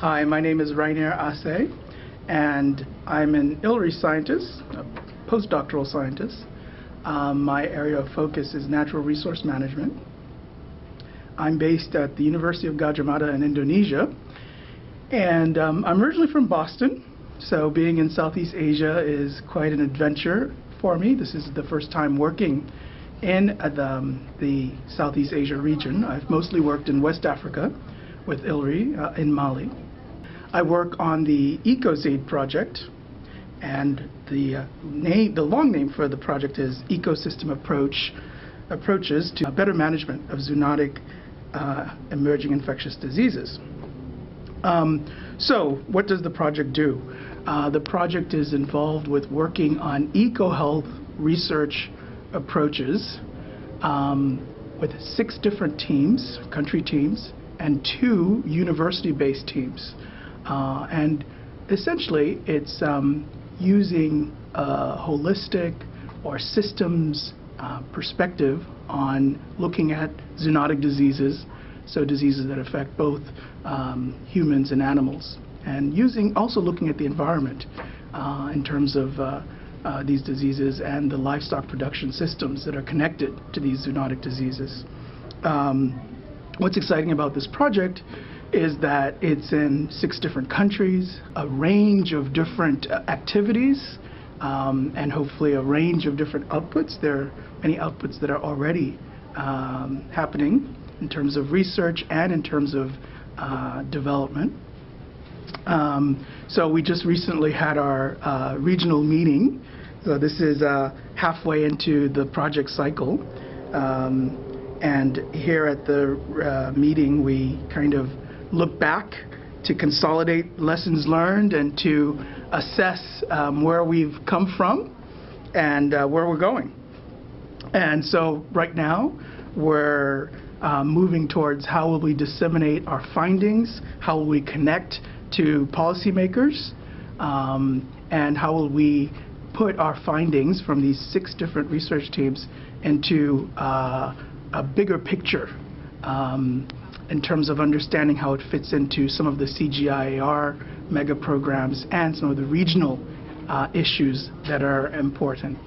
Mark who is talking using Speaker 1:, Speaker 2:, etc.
Speaker 1: Hi, my name is Rainer Asse, and I'm an ILRI scientist, a postdoctoral scientist. Um, my area of focus is natural resource management. I'm based at the University of Gadjah Mada in Indonesia, and um, I'm originally from Boston, so being in Southeast Asia is quite an adventure for me. This is the first time working in uh, the, um, the Southeast Asia region. I've mostly worked in West Africa with ILRI uh, in Mali. I work on the EcoZD project, and the uh, name, the long name for the project is Ecosystem Approach Approaches to Better Management of Zoonotic uh, Emerging Infectious Diseases. Um, so, what does the project do? Uh, the project is involved with working on eco-health research approaches um, with six different teams, country teams, and two university-based teams. Uh, and essentially, it's um, using a holistic or systems uh, perspective on looking at zoonotic diseases, so diseases that affect both um, humans and animals, and using also looking at the environment uh, in terms of uh, uh, these diseases and the livestock production systems that are connected to these zoonotic diseases. Um, what's exciting about this project is that it's in six different countries, a range of different uh, activities, um, and hopefully a range of different outputs. There are many outputs that are already um, happening in terms of research and in terms of uh, development. Um, so we just recently had our uh, regional meeting. So this is uh, halfway into the project cycle. Um, and here at the uh, meeting, we kind of look back to consolidate lessons learned and to assess um, where we've come from and uh, where we're going. And so right now, we're uh, moving towards how will we disseminate our findings, how will we connect to policymakers, um, and how will we put our findings from these six different research teams into uh, a bigger picture um, in terms of understanding how it fits into some of the CGIAR mega programs and some of the regional uh, issues that are important.